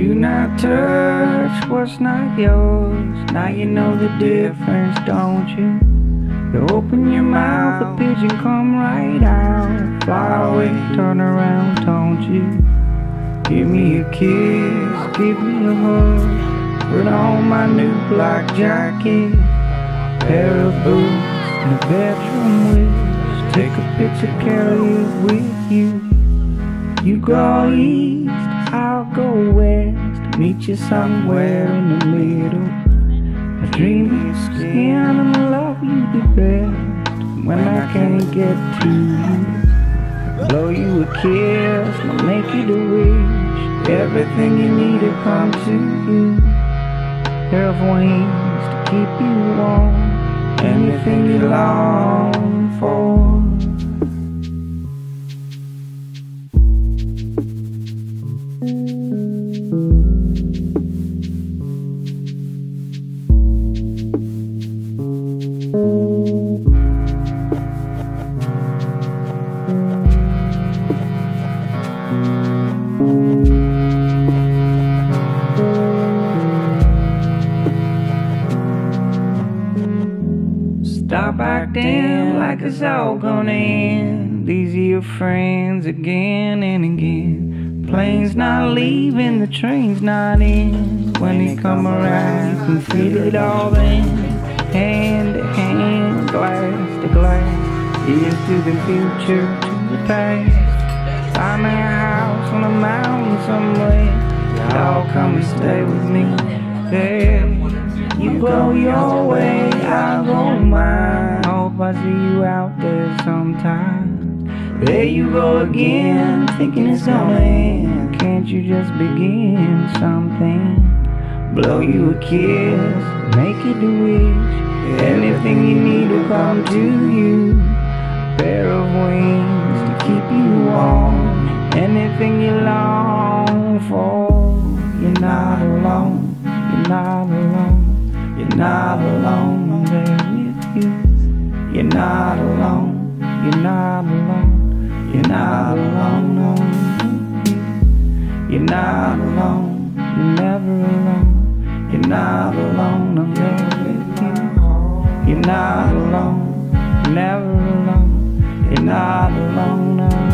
Do not touch what's not yours. Now you know the difference, don't you? You open your mouth, a pigeon come right out. Fly away, turn around, don't you? Give me a kiss, give me a hug. Put on my new black jacket, pair of boots, and a bedroom whisk. Take a picture, carry it with you. You go I'll go west. Meet you somewhere in the middle. I dream your skin and love you the best. When I can't get to you, blow you a kiss, I'll make you the wish. Everything you need to come to you. Pair of wings to keep you warm. Anything you long Stop acting like it's all gonna end. These are your friends again and again. Plane's not leaving, the train's not in. When they come around, you can feel it all in. Hand to hand, glass to glass. Here's to the future, to the past. Find me a house on a mountain somewhere. Y'all come and stay with me there. You go your way, I'll go mine. I see you out there sometimes. There you go again, thinking it's gonna end. Can't you just begin something? Blow you a kiss, make it a wish. Anything you need will come to you. Pair of wings to keep you warm. Anything you long for, you're not alone. You're not alone. You're not alone, You're not alone, you're never alone. You're not alone, I'm there with you. You're not alone, never alone. You're not alone,